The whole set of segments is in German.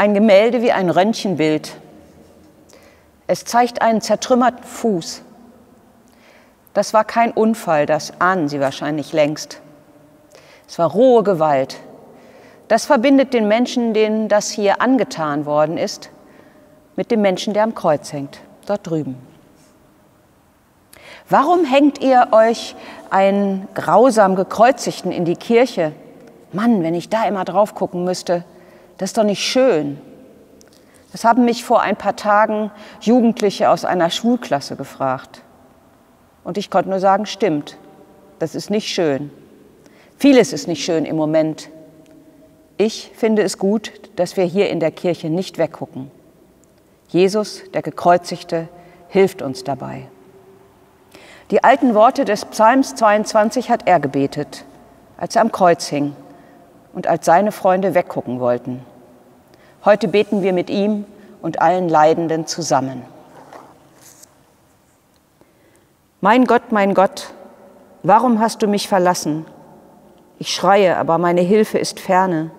Ein Gemälde wie ein Röntgenbild. Es zeigt einen zertrümmerten Fuß. Das war kein Unfall, das ahnen Sie wahrscheinlich längst. Es war rohe Gewalt. Das verbindet den Menschen, denen das hier angetan worden ist, mit dem Menschen, der am Kreuz hängt, dort drüben. Warum hängt ihr euch einen grausam gekreuzigten in die Kirche? Mann, wenn ich da immer drauf gucken müsste, das ist doch nicht schön. Das haben mich vor ein paar Tagen Jugendliche aus einer Schulklasse gefragt. Und ich konnte nur sagen, stimmt, das ist nicht schön. Vieles ist nicht schön im Moment. Ich finde es gut, dass wir hier in der Kirche nicht weggucken. Jesus, der Gekreuzigte, hilft uns dabei. Die alten Worte des Psalms 22 hat er gebetet, als er am Kreuz hing und als seine Freunde weggucken wollten. Heute beten wir mit ihm und allen Leidenden zusammen. Mein Gott, mein Gott, warum hast du mich verlassen? Ich schreie, aber meine Hilfe ist ferne.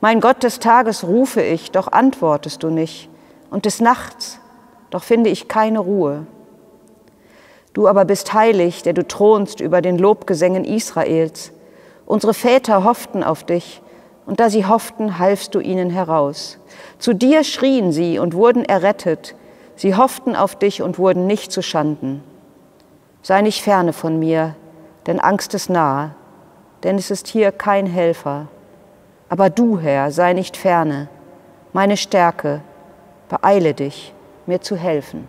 Mein Gott des Tages rufe ich, doch antwortest du nicht, und des Nachts, doch finde ich keine Ruhe. Du aber bist heilig, der du thronst über den Lobgesängen Israels. Unsere Väter hofften auf dich, und da sie hofften, halfst du ihnen heraus. Zu dir schrien sie und wurden errettet. Sie hofften auf dich und wurden nicht zu Schanden. Sei nicht ferne von mir, denn Angst ist nahe, denn es ist hier kein Helfer. Aber du, Herr, sei nicht ferne, meine Stärke, beeile dich, mir zu helfen.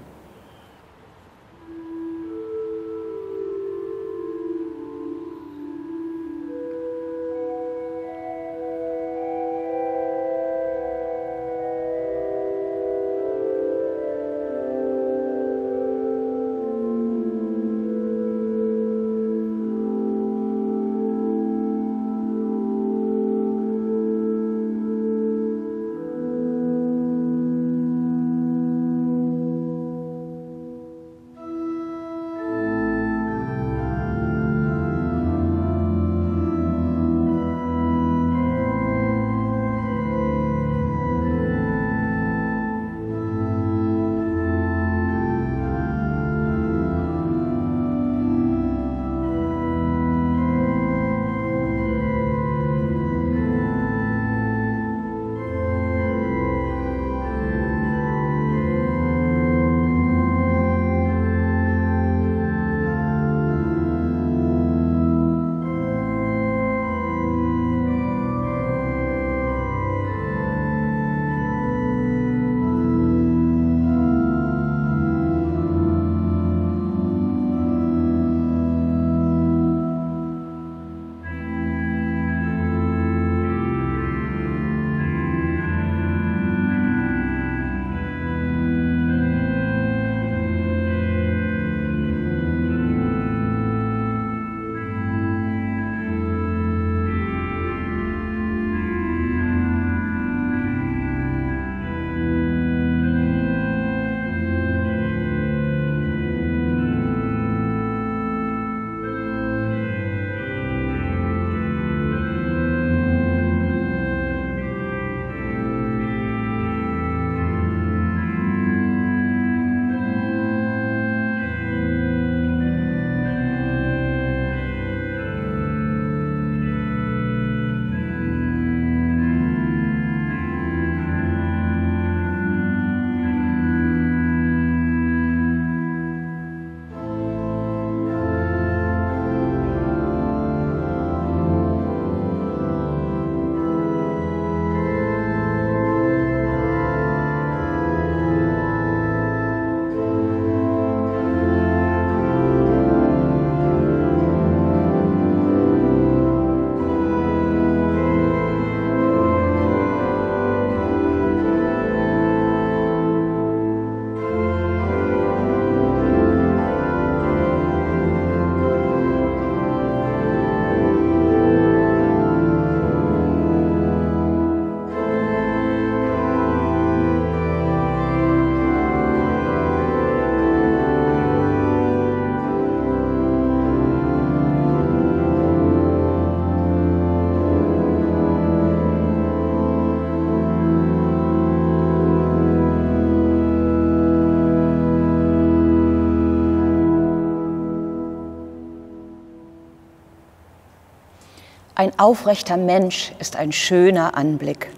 Ein aufrechter Mensch ist ein schöner Anblick.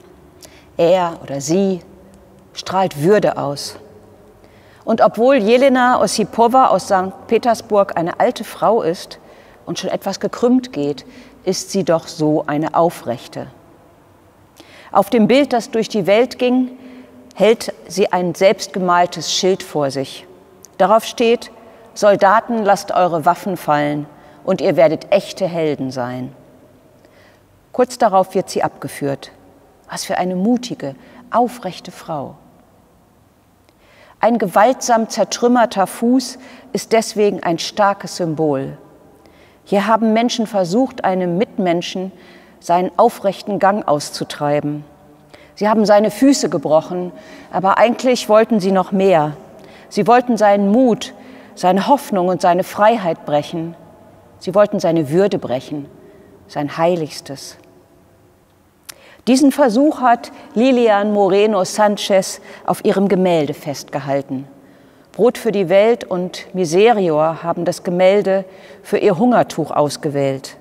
Er oder sie strahlt Würde aus. Und obwohl Jelena Osipowa aus St. Petersburg eine alte Frau ist und schon etwas gekrümmt geht, ist sie doch so eine aufrechte. Auf dem Bild, das durch die Welt ging, hält sie ein selbstgemaltes Schild vor sich. Darauf steht, Soldaten, lasst eure Waffen fallen und ihr werdet echte Helden sein. Kurz darauf wird sie abgeführt. Was für eine mutige, aufrechte Frau. Ein gewaltsam zertrümmerter Fuß ist deswegen ein starkes Symbol. Hier haben Menschen versucht, einem Mitmenschen seinen aufrechten Gang auszutreiben. Sie haben seine Füße gebrochen, aber eigentlich wollten sie noch mehr. Sie wollten seinen Mut, seine Hoffnung und seine Freiheit brechen. Sie wollten seine Würde brechen, sein Heiligstes. Diesen Versuch hat Lilian Moreno Sanchez auf ihrem Gemälde festgehalten. Brot für die Welt und Miserior haben das Gemälde für ihr Hungertuch ausgewählt.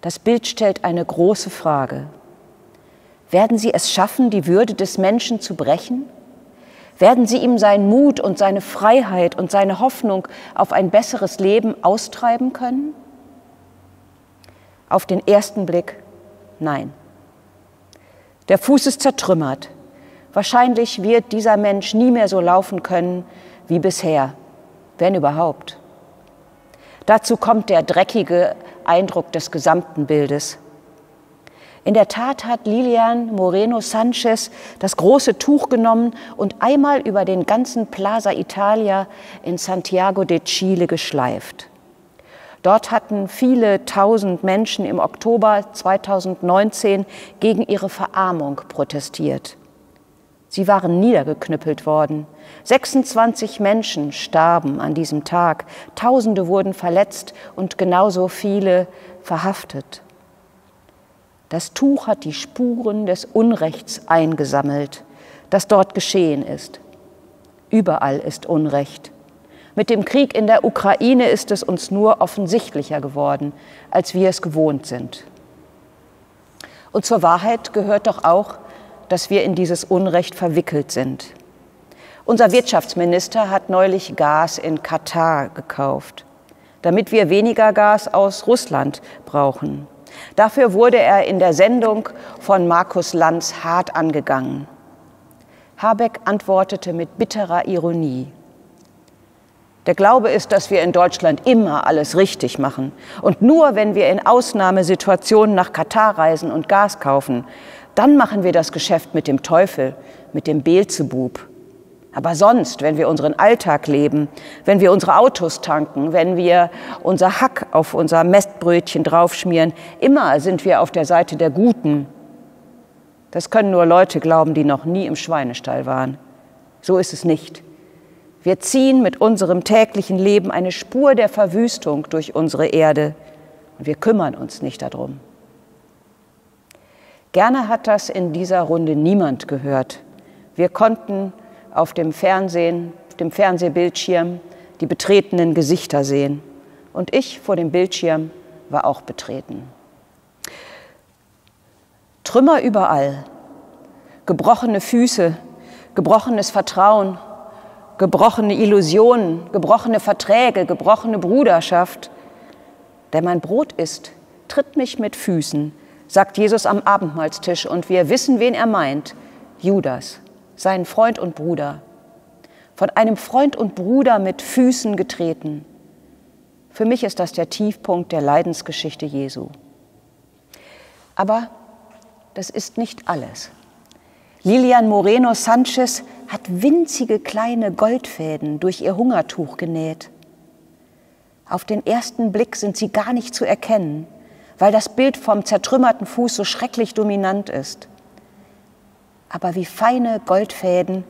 Das Bild stellt eine große Frage. Werden sie es schaffen, die Würde des Menschen zu brechen? Werden sie ihm seinen Mut und seine Freiheit und seine Hoffnung auf ein besseres Leben austreiben können? Auf den ersten Blick nein. Der Fuß ist zertrümmert. Wahrscheinlich wird dieser Mensch nie mehr so laufen können wie bisher, wenn überhaupt. Dazu kommt der dreckige Eindruck des gesamten Bildes. In der Tat hat Lilian Moreno Sanchez das große Tuch genommen und einmal über den ganzen Plaza Italia in Santiago de Chile geschleift. Dort hatten viele tausend Menschen im Oktober 2019 gegen ihre Verarmung protestiert. Sie waren niedergeknüppelt worden. 26 Menschen starben an diesem Tag, Tausende wurden verletzt und genauso viele verhaftet. Das Tuch hat die Spuren des Unrechts eingesammelt, das dort geschehen ist. Überall ist Unrecht. Mit dem Krieg in der Ukraine ist es uns nur offensichtlicher geworden, als wir es gewohnt sind. Und zur Wahrheit gehört doch auch, dass wir in dieses Unrecht verwickelt sind. Unser Wirtschaftsminister hat neulich Gas in Katar gekauft, damit wir weniger Gas aus Russland brauchen. Dafür wurde er in der Sendung von Markus Lanz hart angegangen. Habeck antwortete mit bitterer Ironie. Der Glaube ist, dass wir in Deutschland immer alles richtig machen. Und nur wenn wir in Ausnahmesituationen nach Katar reisen und Gas kaufen, dann machen wir das Geschäft mit dem Teufel, mit dem Beelzebub. Aber sonst, wenn wir unseren Alltag leben, wenn wir unsere Autos tanken, wenn wir unser Hack auf unser Mestbrötchen draufschmieren, immer sind wir auf der Seite der Guten. Das können nur Leute glauben, die noch nie im Schweinestall waren. So ist es nicht. Wir ziehen mit unserem täglichen Leben eine Spur der Verwüstung durch unsere Erde und wir kümmern uns nicht darum. Gerne hat das in dieser Runde niemand gehört. Wir konnten auf dem Fernsehen, dem Fernsehbildschirm die betretenen Gesichter sehen. Und ich vor dem Bildschirm war auch betreten. Trümmer überall, gebrochene Füße, gebrochenes Vertrauen, gebrochene Illusionen, gebrochene Verträge, gebrochene Bruderschaft. Der mein Brot isst, tritt mich mit Füßen, sagt Jesus am Abendmahlstisch, und wir wissen, wen er meint, Judas, seinen Freund und Bruder. Von einem Freund und Bruder mit Füßen getreten. Für mich ist das der Tiefpunkt der Leidensgeschichte Jesu. Aber das ist nicht alles. Lilian Moreno Sanchez hat winzige kleine Goldfäden durch ihr Hungertuch genäht. Auf den ersten Blick sind sie gar nicht zu erkennen, weil das Bild vom zertrümmerten Fuß so schrecklich dominant ist. Aber wie feine Goldfäden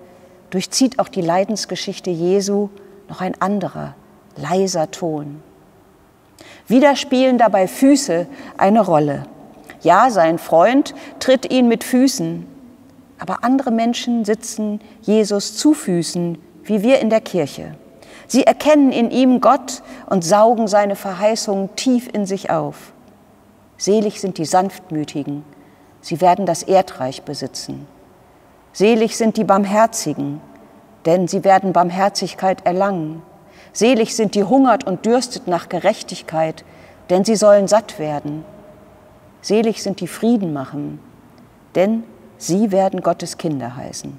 durchzieht auch die Leidensgeschichte Jesu noch ein anderer, leiser Ton. Wieder spielen dabei Füße eine Rolle. Ja, sein Freund tritt ihn mit Füßen, aber andere Menschen sitzen Jesus zu Füßen, wie wir in der Kirche. Sie erkennen in ihm Gott und saugen seine Verheißungen tief in sich auf. Selig sind die Sanftmütigen, sie werden das Erdreich besitzen. Selig sind die Barmherzigen, denn sie werden Barmherzigkeit erlangen. Selig sind die hungert und dürstet nach Gerechtigkeit, denn sie sollen satt werden. Selig sind die Frieden machen, denn sie werden Gottes Kinder heißen.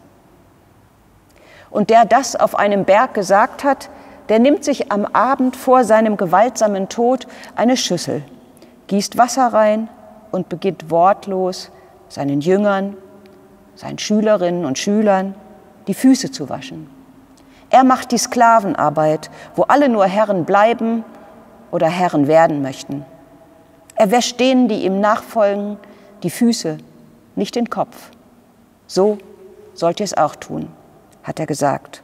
Und der das auf einem Berg gesagt hat, der nimmt sich am Abend vor seinem gewaltsamen Tod eine Schüssel, gießt Wasser rein und beginnt wortlos seinen Jüngern, seinen Schülerinnen und Schülern die Füße zu waschen. Er macht die Sklavenarbeit, wo alle nur Herren bleiben oder Herren werden möchten. Er wäscht denen, die ihm nachfolgen, die Füße, nicht den Kopf. So sollt ihr es auch tun, hat er gesagt.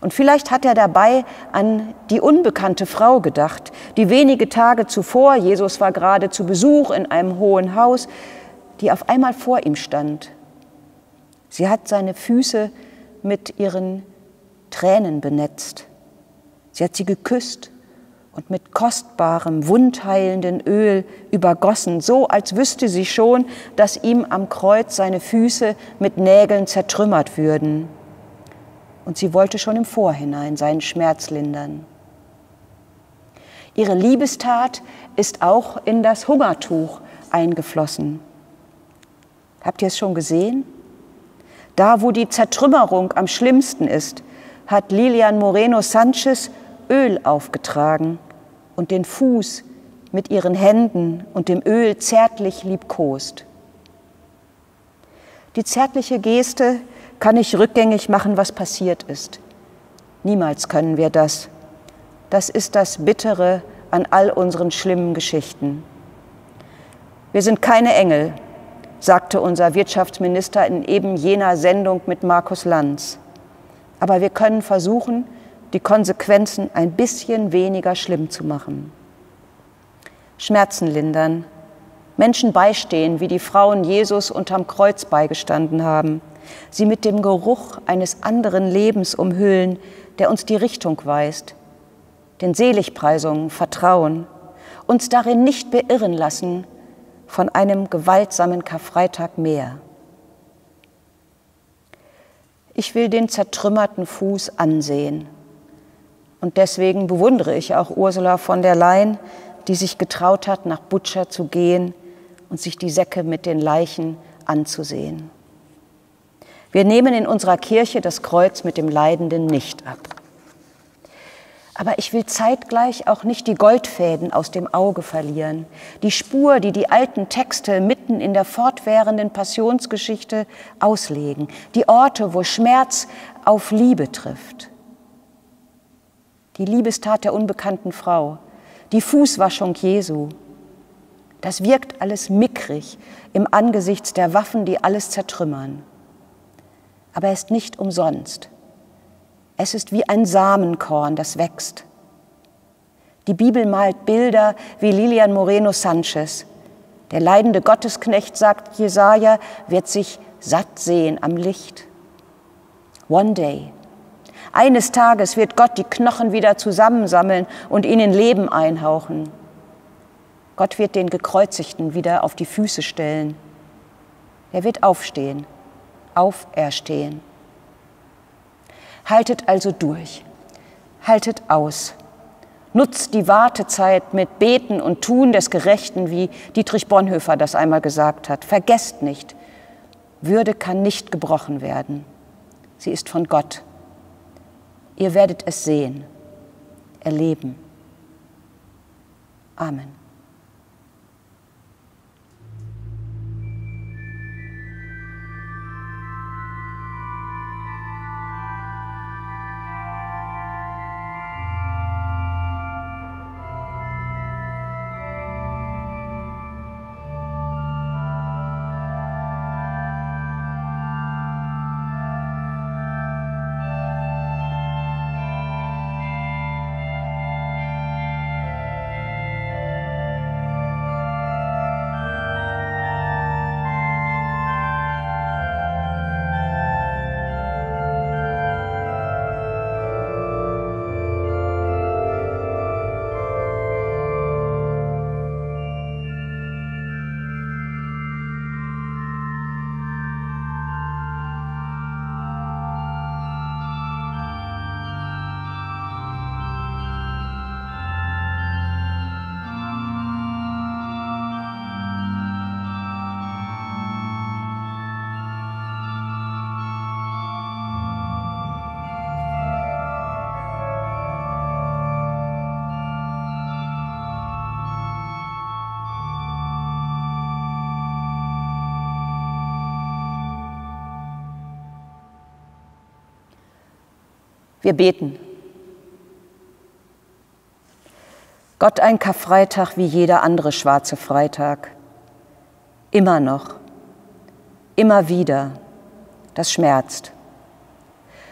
Und vielleicht hat er dabei an die unbekannte Frau gedacht, die wenige Tage zuvor, Jesus war gerade zu Besuch in einem hohen Haus, die auf einmal vor ihm stand. Sie hat seine Füße mit ihren Tränen benetzt. Sie hat sie geküsst und mit kostbarem, wundheilenden Öl übergossen, so als wüsste sie schon, dass ihm am Kreuz seine Füße mit Nägeln zertrümmert würden. Und sie wollte schon im Vorhinein seinen Schmerz lindern. Ihre Liebestat ist auch in das Hungertuch eingeflossen. Habt ihr es schon gesehen? Da, wo die Zertrümmerung am schlimmsten ist, hat Lilian Moreno Sanchez Öl aufgetragen und den Fuß mit ihren Händen und dem Öl zärtlich liebkost. Die zärtliche Geste kann nicht rückgängig machen, was passiert ist. Niemals können wir das. Das ist das Bittere an all unseren schlimmen Geschichten. Wir sind keine Engel, sagte unser Wirtschaftsminister in eben jener Sendung mit Markus Lanz. Aber wir können versuchen, die Konsequenzen ein bisschen weniger schlimm zu machen. Schmerzen lindern, Menschen beistehen, wie die Frauen Jesus unterm Kreuz beigestanden haben, sie mit dem Geruch eines anderen Lebens umhüllen, der uns die Richtung weist, den Seligpreisungen vertrauen, uns darin nicht beirren lassen von einem gewaltsamen Karfreitag mehr. Ich will den zertrümmerten Fuß ansehen und deswegen bewundere ich auch Ursula von der Leyen, die sich getraut hat, nach Butcher zu gehen und sich die Säcke mit den Leichen anzusehen. Wir nehmen in unserer Kirche das Kreuz mit dem Leidenden nicht ab. Aber ich will zeitgleich auch nicht die Goldfäden aus dem Auge verlieren, die Spur, die die alten Texte mitten in der fortwährenden Passionsgeschichte auslegen, die Orte, wo Schmerz auf Liebe trifft die Liebestat der unbekannten Frau, die Fußwaschung Jesu. Das wirkt alles mickrig im Angesicht der Waffen, die alles zertrümmern. Aber es ist nicht umsonst. Es ist wie ein Samenkorn, das wächst. Die Bibel malt Bilder wie Lilian Moreno Sanchez. Der leidende Gottesknecht, sagt Jesaja, wird sich satt sehen am Licht. One day eines Tages wird Gott die Knochen wieder zusammensammeln und ihnen Leben einhauchen. Gott wird den Gekreuzigten wieder auf die Füße stellen. Er wird aufstehen, auferstehen. Haltet also durch, haltet aus. Nutzt die Wartezeit mit Beten und Tun des Gerechten, wie Dietrich Bonhoeffer das einmal gesagt hat. Vergesst nicht, Würde kann nicht gebrochen werden. Sie ist von Gott. Ihr werdet es sehen, erleben. Amen. Wir beten. Gott ein Karfreitag wie jeder andere schwarze Freitag. Immer noch, immer wieder, das schmerzt.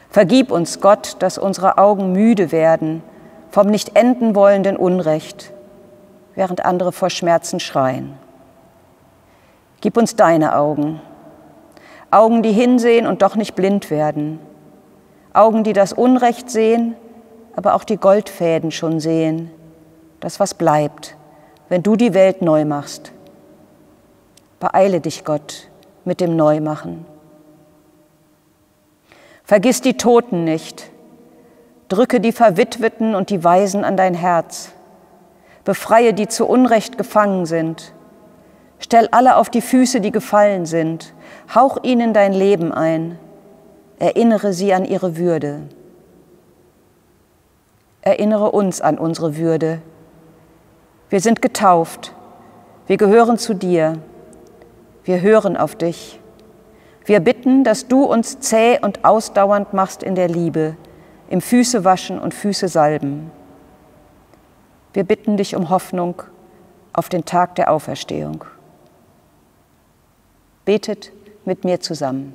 Vergib uns, Gott, dass unsere Augen müde werden vom nicht enden wollenden Unrecht, während andere vor Schmerzen schreien. Gib uns deine Augen, Augen, die hinsehen und doch nicht blind werden, Augen, die das Unrecht sehen, aber auch die Goldfäden schon sehen, das was bleibt, wenn du die Welt neu machst. Beeile dich, Gott, mit dem Neumachen. Vergiss die Toten nicht, drücke die Verwitweten und die Waisen an dein Herz, befreie die zu Unrecht gefangen sind, stell alle auf die Füße, die gefallen sind, hauch ihnen dein Leben ein, erinnere sie an ihre Würde. Erinnere uns an unsere Würde, wir sind getauft. Wir gehören zu dir. Wir hören auf dich. Wir bitten, dass du uns zäh und ausdauernd machst in der Liebe, im Füße waschen und Füße salben. Wir bitten dich um Hoffnung auf den Tag der Auferstehung. Betet mit mir zusammen.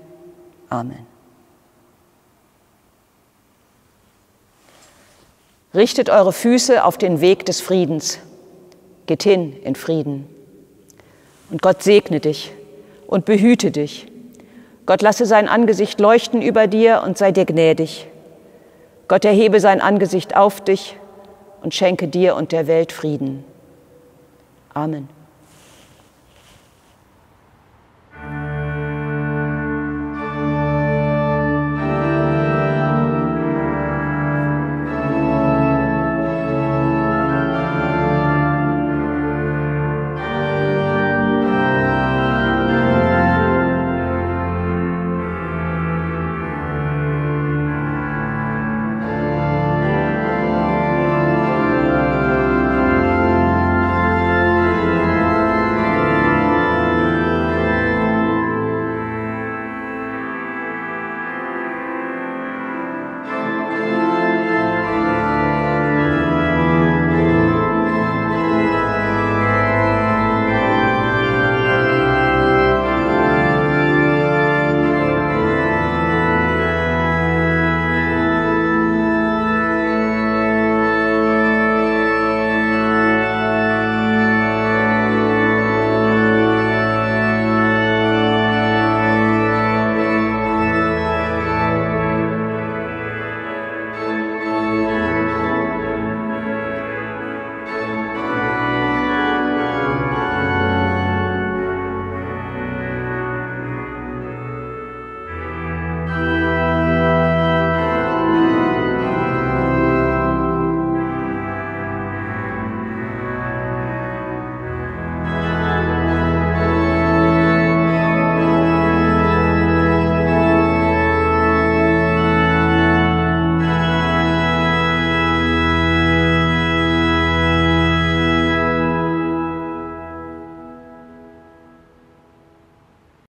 Amen. Richtet eure Füße auf den Weg des Friedens. Geht hin in Frieden. Und Gott segne dich und behüte dich. Gott lasse sein Angesicht leuchten über dir und sei dir gnädig. Gott erhebe sein Angesicht auf dich und schenke dir und der Welt Frieden. Amen.